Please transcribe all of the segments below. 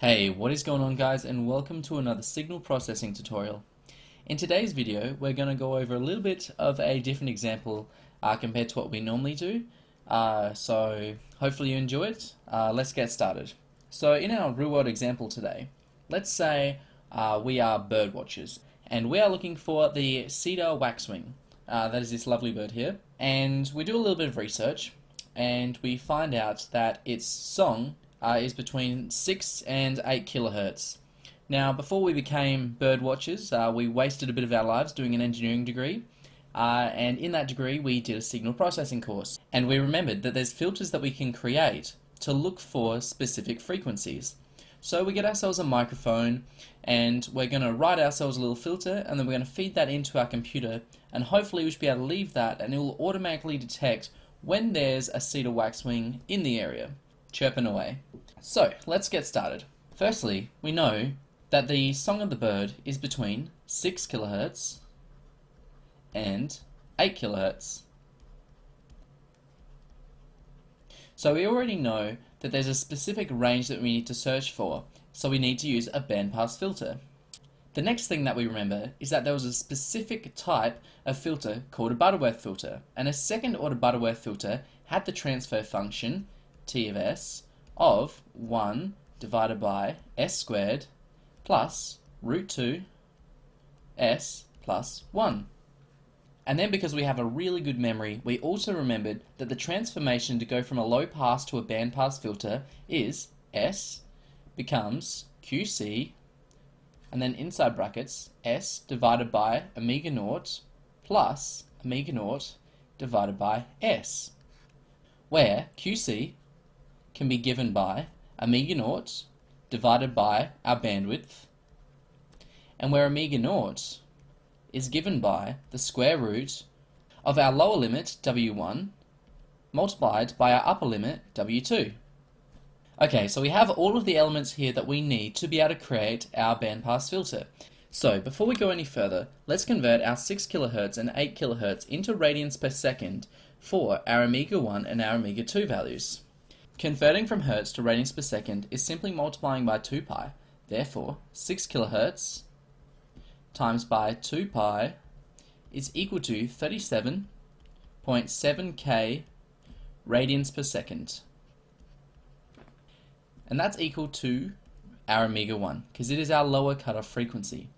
Hey, what is going on guys and welcome to another signal processing tutorial. In today's video we're going to go over a little bit of a different example uh, compared to what we normally do. Uh, so hopefully you enjoy it. Uh, let's get started. So in our real world example today, let's say uh, we are bird watchers and we are looking for the cedar waxwing. Uh, that is this lovely bird here. And we do a little bit of research and we find out that its song uh, is between 6 and 8 kilohertz. Now, before we became bird watchers, uh, we wasted a bit of our lives doing an engineering degree, uh, and in that degree, we did a signal processing course. And we remembered that there's filters that we can create to look for specific frequencies. So we get ourselves a microphone, and we're going to write ourselves a little filter, and then we're going to feed that into our computer, and hopefully we should be able to leave that, and it will automatically detect when there's a cedar waxwing in the area, chirping away. So, let's get started. Firstly, we know that the song of the bird is between 6 kilohertz and 8 kilohertz. So we already know that there's a specific range that we need to search for, so we need to use a bandpass filter. The next thing that we remember is that there was a specific type of filter called a Butterworth filter, and a second order Butterworth filter had the transfer function, T of S, of 1 divided by S squared plus root 2 S plus 1. And then because we have a really good memory, we also remembered that the transformation to go from a low pass to a band pass filter is S becomes QC and then inside brackets S divided by omega naught plus omega naught divided by S, where QC can be given by omega naught divided by our bandwidth, and where omega naught is given by the square root of our lower limit W1 multiplied by our upper limit W2. Okay, so we have all of the elements here that we need to be able to create our bandpass filter. So before we go any further, let's convert our 6 kHz and 8 kHz into radians per second for our Omega 1 and our Omega 2 values. Converting from Hertz to radians per second is simply multiplying by 2 pi. Therefore, 6 kHz times by 2 pi is equal to 37.7 k radians per second and that's equal to our omega 1 because it is our lower cutoff frequency.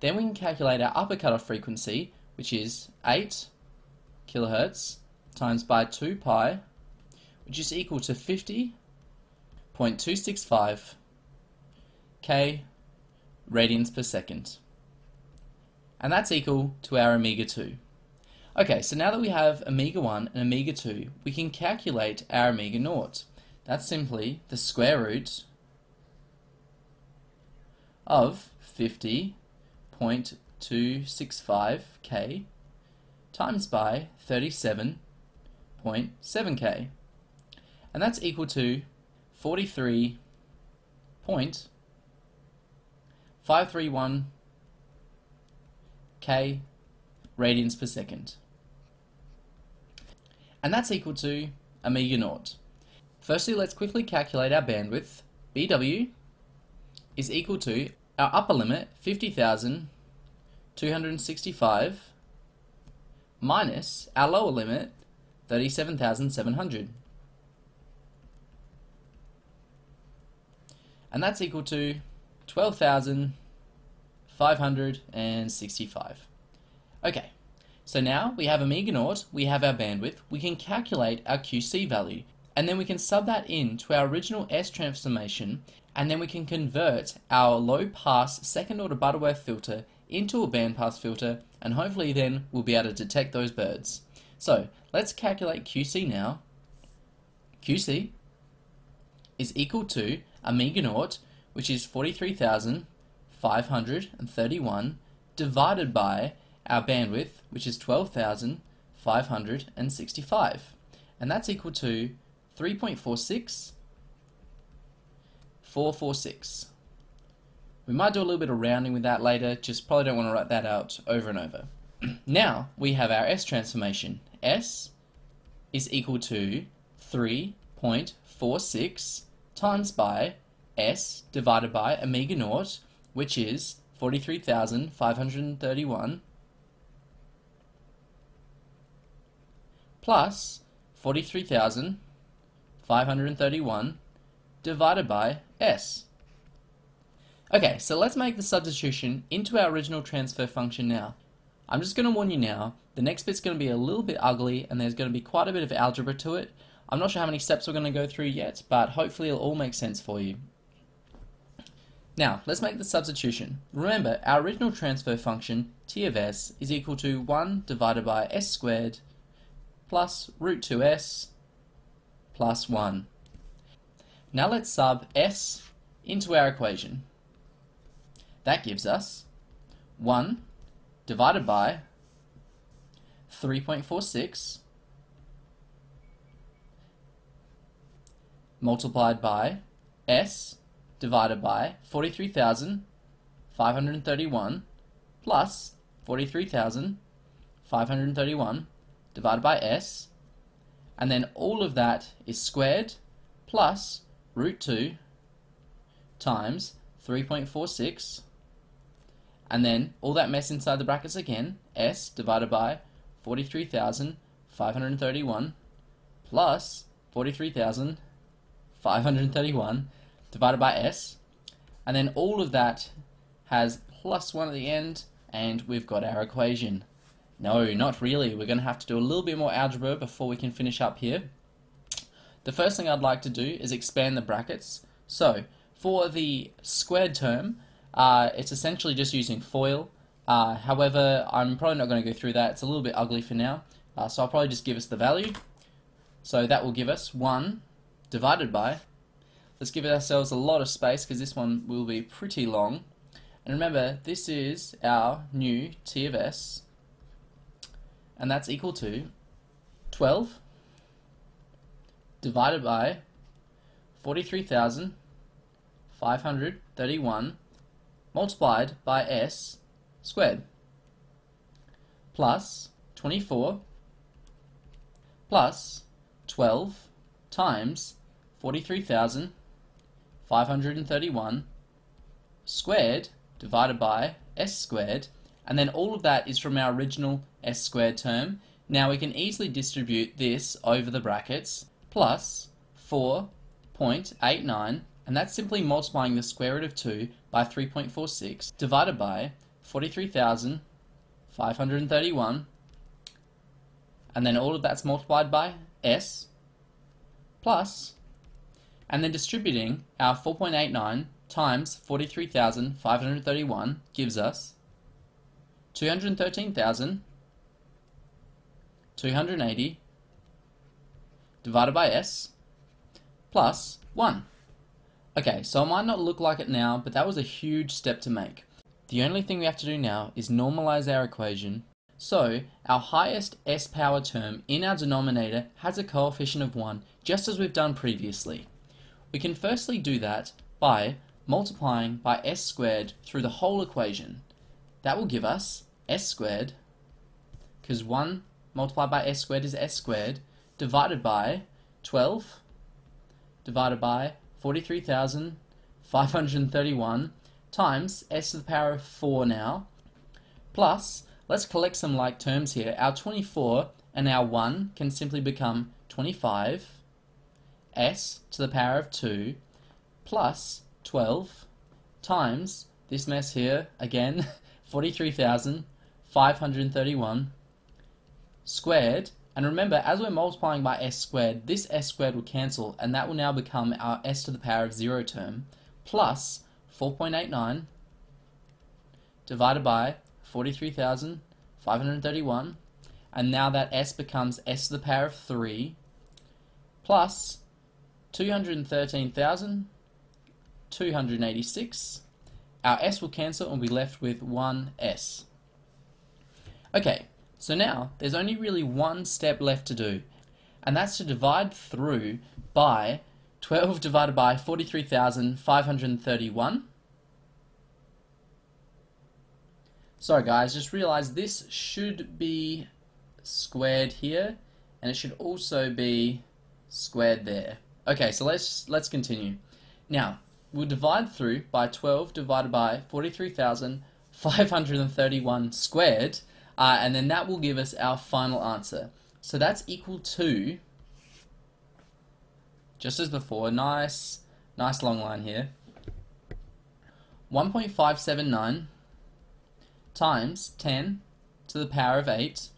Then we can calculate our upper cutoff frequency which is 8 kilohertz times by 2 pi which is equal to 50.265 k radians per second. And that's equal to our omega 2. Okay, so now that we have omega 1 and omega 2, we can calculate our omega naught. That's simply the square root of 50.265k times by 37.7k. And that's equal to 43.531 k radians per second. And that's equal to omega naught. Firstly, let's quickly calculate our bandwidth. BW is equal to our upper limit, 50,265, minus our lower limit, 37,700. And that's equal to 12,565. Okay, so now we have omega naught, we have our bandwidth, we can calculate our QC value and then we can sub that in to our original S transformation and then we can convert our low pass second order Butterworth filter into a bandpass filter and hopefully then we'll be able to detect those birds. So let's calculate QC now. QC is equal to omega naught which is 43,531 divided by our bandwidth which is 12,565 and that's equal to 3.46, 446. We might do a little bit of rounding with that later, just probably don't want to write that out over and over. now we have our S transformation. S is equal to 3.46 times by s divided by omega naught, which is 43,531, plus 43,531 divided by s. Okay, so let's make the substitution into our original transfer function now. I'm just going to warn you now, the next bit's going to be a little bit ugly and there's going to be quite a bit of algebra to it. I'm not sure how many steps we're going to go through yet, but hopefully it'll all make sense for you. Now, let's make the substitution. Remember, our original transfer function, t of s, is equal to 1 divided by s squared plus root 2s plus 1. Now let's sub s into our equation. That gives us 1 divided by 3.46 multiplied by s divided by 43,531 plus 43,531 divided by s. And then all of that is squared plus root 2 times 3.46 and then all that mess inside the brackets again, s divided by 43,531 plus 43,531 divided by s, and then all of that has plus 1 at the end, and we've got our equation. No, not really. We're going to have to do a little bit more algebra before we can finish up here. The first thing I'd like to do is expand the brackets. So, for the squared term, uh, it's essentially just using FOIL. Uh, however, I'm probably not going to go through that. It's a little bit ugly for now. Uh, so I'll probably just give us the value. So that will give us 1 divided by, let's give ourselves a lot of space because this one will be pretty long. And remember, this is our new T of S, and that's equal to 12 divided by 43,531 multiplied by s squared plus 24 plus 12 times 43,531 squared divided by s squared and then all of that is from our original s squared term. Now we can easily distribute this over the brackets plus 4.89 and that's simply multiplying the square root of 2 by 3.46 divided by 43,531 and then all of that's multiplied by s plus and then distributing our 4.89 times 43,531 gives us 213,280 divided by s plus 1. Okay, so it might not look like it now, but that was a huge step to make. The only thing we have to do now is normalize our equation. So, our highest s power term in our denominator has a coefficient of 1, just as we've done previously. We can firstly do that by multiplying by s squared through the whole equation. That will give us s squared, because 1 multiplied by s squared is s squared, divided by 12, divided by 43,531 times s to the power of 4 now, plus, let's collect some like terms here. Our 24 and our 1 can simply become 25 s to the power of 2 plus 12 times this mess here, again, 43,531 squared and remember, as we're multiplying by s squared, this s squared will cancel, and that will now become our s to the power of 0 term, plus 4.89 divided by 43,531, and now that s becomes s to the power of 3, plus 213,286. Our s will cancel and we'll be left with 1s. Okay, so now, there's only really one step left to do, and that's to divide through by 12 divided by 43,531. Sorry guys, just realize this should be squared here, and it should also be squared there. Okay, so let's let's continue. Now, we'll divide through by 12 divided by 43,531 squared, uh, and then that will give us our final answer. So that's equal to, just as before, nice, nice long line here, 1.579 times 10 to the power of 8.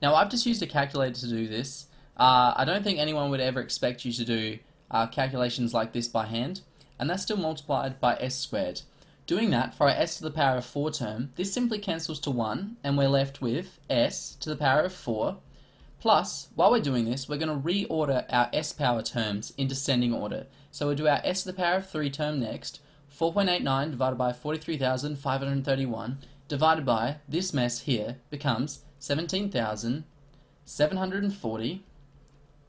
Now I've just used a calculator to do this. Uh, I don't think anyone would ever expect you to do uh, calculations like this by hand, and that's still multiplied by s squared. Doing that for our s to the power of 4 term, this simply cancels to 1, and we're left with s to the power of 4, plus, while we're doing this, we're going to reorder our s power terms in descending order. So we'll do our s to the power of 3 term next, 4.89 divided by 43,531 divided by this mess here becomes 17,740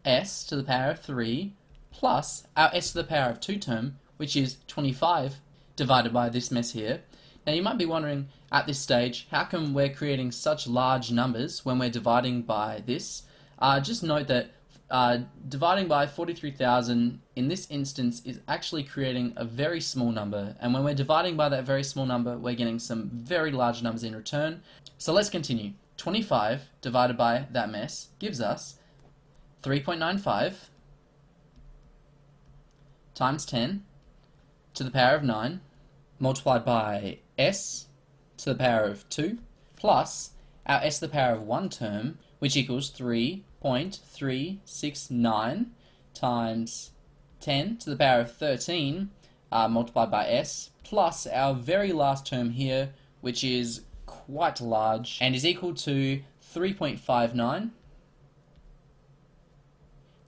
s to the power of 3 plus our s to the power of 2 term, which is 25 divided by this mess here. Now you might be wondering at this stage, how come we're creating such large numbers when we're dividing by this? Uh, just note that uh, dividing by 43,000 in this instance is actually creating a very small number and when we're dividing by that very small number we're getting some very large numbers in return. So let's continue. 25 divided by that mess gives us 3.95 times 10 to the power of 9 multiplied by s to the power of 2 plus our s to the power of 1 term which equals 3.369 times 10 to the power of 13 uh, multiplied by s plus our very last term here which is quite large and is equal to 3.59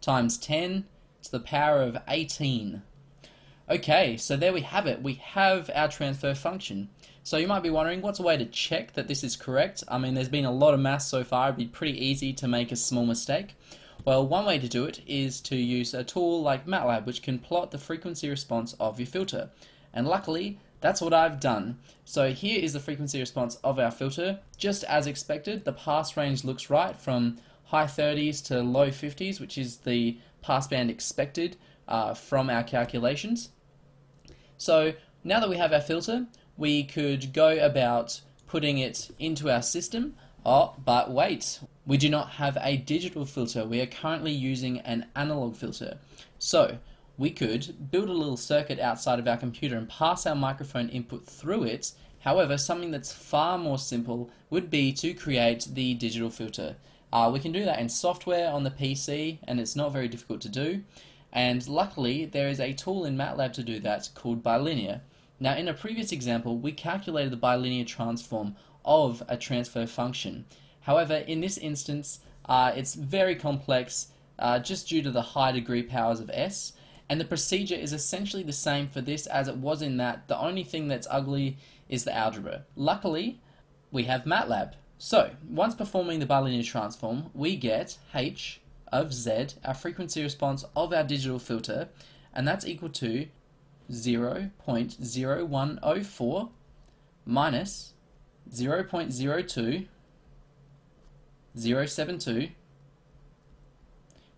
times 10 to the power of 18. Okay, so there we have it. We have our transfer function. So you might be wondering, what's a way to check that this is correct? I mean, there's been a lot of maths so far. It'd be pretty easy to make a small mistake. Well, one way to do it is to use a tool like MATLAB, which can plot the frequency response of your filter. And luckily, that's what I've done. So here is the frequency response of our filter. Just as expected, the pass range looks right from high 30s to low 50s, which is the passband expected uh, from our calculations. So now that we have our filter, we could go about putting it into our system. Oh, but wait, we do not have a digital filter. We are currently using an analog filter. So we could build a little circuit outside of our computer and pass our microphone input through it. However, something that's far more simple would be to create the digital filter. Uh, we can do that in software on the PC and it's not very difficult to do. And luckily, there is a tool in MATLAB to do that called bilinear. Now, in a previous example, we calculated the bilinear transform of a transfer function. However, in this instance, uh, it's very complex uh, just due to the high degree powers of S, and the procedure is essentially the same for this as it was in that. The only thing that's ugly is the algebra. Luckily, we have MATLAB. So, once performing the bilinear transform, we get h of z, our frequency response of our digital filter, and that's equal to 0.0104 minus 0.02 072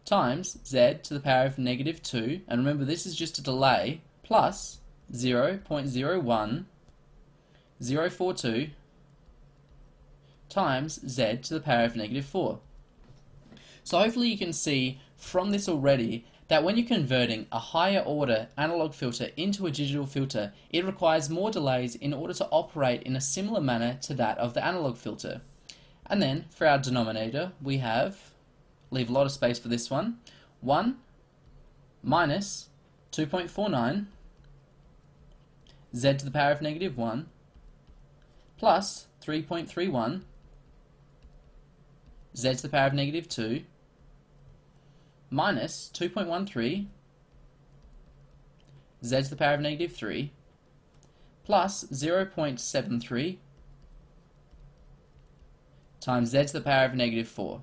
times z to the power of negative 2, and remember this is just a delay, plus 0.01 042 times z to the power of negative 4. So hopefully you can see from this already that when you're converting a higher order analog filter into a digital filter, it requires more delays in order to operate in a similar manner to that of the analog filter. And then for our denominator, we have, leave a lot of space for this one, 1 minus 2.49 z to the power of negative 1 plus 3.31 z to the power of negative 2 minus 2.13 z to the power of negative 3 plus 0.73 times z to the power of negative 4.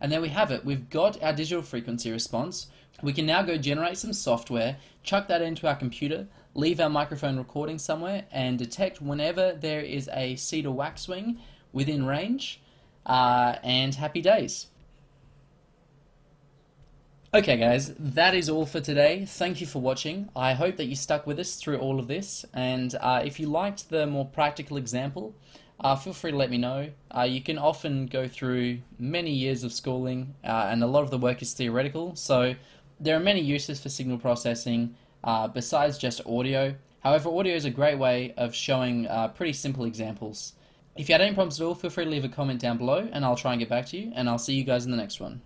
And there we have it. We've got our digital frequency response. We can now go generate some software, chuck that into our computer, leave our microphone recording somewhere, and detect whenever there is a cedar waxwing within range, uh, and happy days. Okay guys, that is all for today. Thank you for watching. I hope that you stuck with us through all of this and uh, if you liked the more practical example, uh, feel free to let me know. Uh, you can often go through many years of schooling uh, and a lot of the work is theoretical so there are many uses for signal processing uh, besides just audio. However, audio is a great way of showing uh, pretty simple examples. If you had any problems at all, feel free to leave a comment down below and I'll try and get back to you and I'll see you guys in the next one.